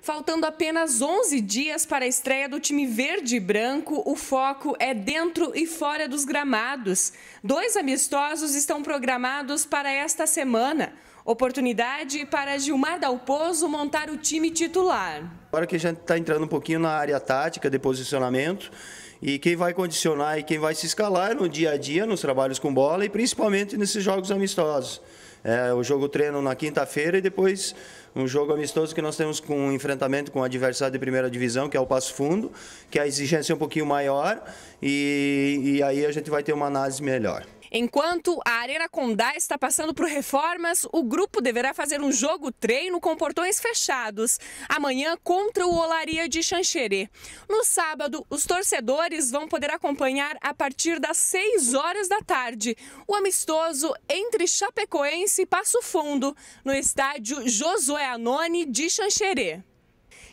Faltando apenas 11 dias para a estreia do time verde e branco, o foco é dentro e fora dos gramados. Dois amistosos estão programados para esta semana. Oportunidade para Gilmar Dalpozo montar o time titular. Agora que a gente está entrando um pouquinho na área tática de posicionamento e quem vai condicionar e quem vai se escalar no dia a dia, nos trabalhos com bola e principalmente nesses jogos amistosos. É, o jogo treino na quinta-feira e depois um jogo amistoso que nós temos com um enfrentamento com o adversário de primeira divisão, que é o Passo Fundo, que a exigência é um pouquinho maior e, e aí a gente vai ter uma análise melhor. Enquanto a Arena Condá está passando por reformas, o grupo deverá fazer um jogo treino com portões fechados, amanhã contra o Olaria de Xanxerê. No sábado, os torcedores vão poder acompanhar a partir das 6 horas da tarde o amistoso entre Chapecoense e Passo Fundo, no estádio Josué Anoni de Xanxerê.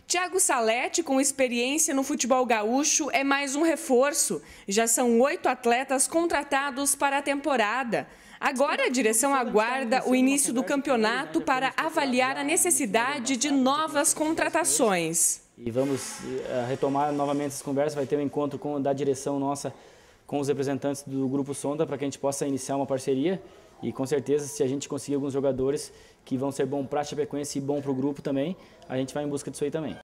Tiago Salete, com experiência no futebol gaúcho, é mais um reforço. Já são oito atletas contratados para a temporada. Agora a direção aguarda o início do campeonato para avaliar a necessidade de novas contratações. E vamos eh, retomar novamente essa conversa, vai ter um encontro com, da direção nossa com os representantes do Grupo Sonda para que a gente possa iniciar uma parceria e com certeza, se a gente conseguir alguns jogadores que vão ser bom para a Chapecoense e bom para o grupo também, a gente vai em busca disso aí também.